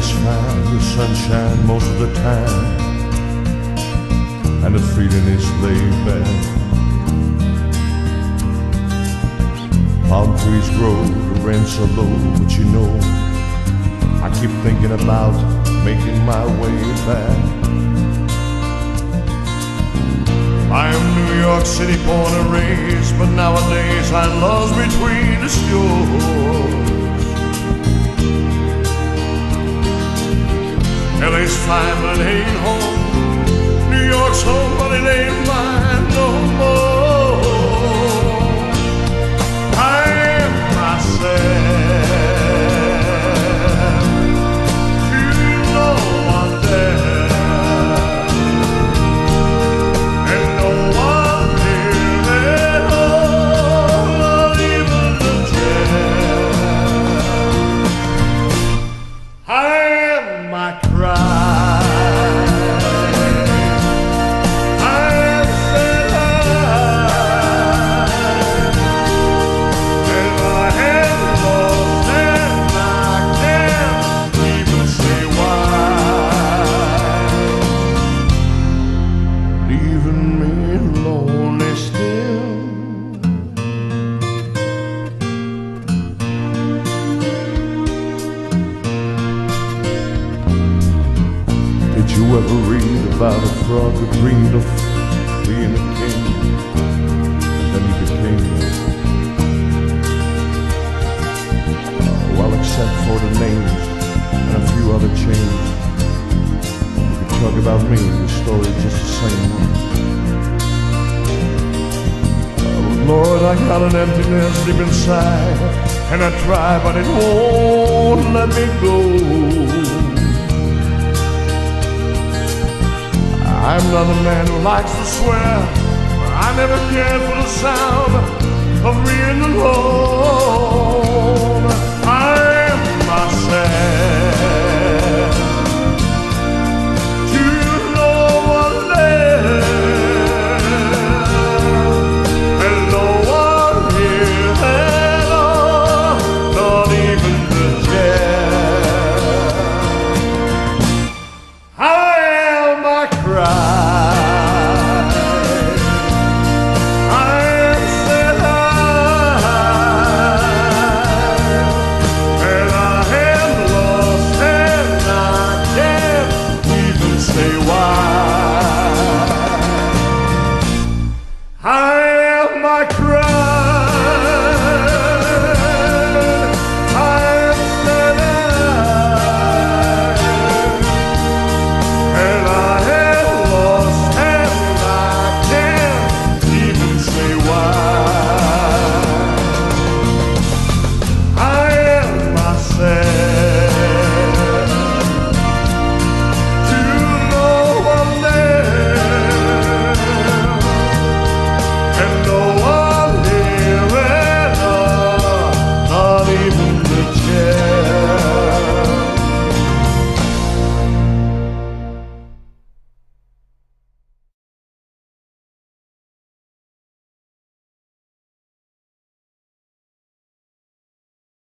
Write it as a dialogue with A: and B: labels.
A: sunshine most of the time, and the feeling is laid back. Palm trees grow, the rents are low, but you know, I keep thinking about making my way back. I am New York City born and raised, but nowadays I lost between the shores. LA's fine, but it ain't home. New York's home, but it ain't mine no more. My you ever read about a frog who dreamed of being a king? And then he became one. Well, except for the names and a few other changes. You talk about me, the story's just the same. Oh, Lord, I got an emptiness deep inside, and I try, but it won't let me go. I'm not a man who likes to swear, but I never cared for the sound of being alone.